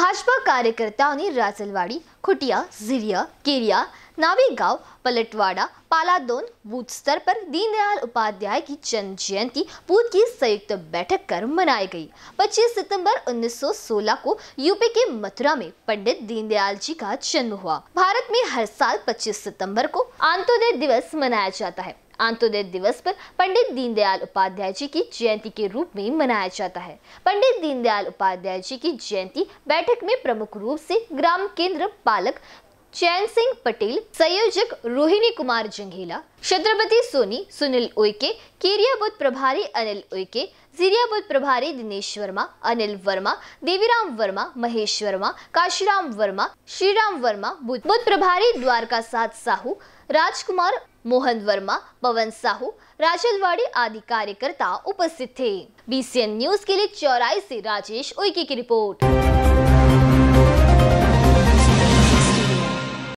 भाजपा कार्यकर्ताओं ने राजलवाड़ी, खुटिया, जिरिया, केरिया नावी गाँव पलटवाड़ा, पालादोन, बूथ स्तर पर दीनदयाल उपाध्याय की जन्म जयंती बूथ की संयुक्त बैठक कर मनाई गई। 25 सितंबर 1916 को यूपी के मथुरा में पंडित दीनदयाल जी का जन्म हुआ। भारत में हर साल 25 सितंबर को अंत्योदय दिवस मनाया जाता है। अंत्योदय दिवस पर पंडित दीनदयाल उपाध्याय जी की जयंती के रूप में मनाया जाता है। पंडित दीनदयाल उपाध्याय जी की जयंती बैठक में प्रमुख रूप से ग्राम केंद्र पालक चैन सिंह पटेल, संयोजक रोहिणी कुमार जंघेला, छत्रपति सोनी सुनील उइके, केरिया बुद्ध प्रभारी अनिल उइके, जीरिया बुद्ध प्रभारी दिनेश वर्मा, अनिल वर्मा, देवीराम वर्मा, महेश वर्मा, काशीराम वर्मा, श्रीराम वर्मा, बुद्ध बुद्ध प्रभारी द्वारका साध साहू, राजकुमार मोहन वर्मा, पवन साहू, राजलवाड़ी आदि कार्यकर्ता उपस्थित थे। बीसीएन न्यूज़ के लिए चौराई से राजेश उइके की रिपोर्ट।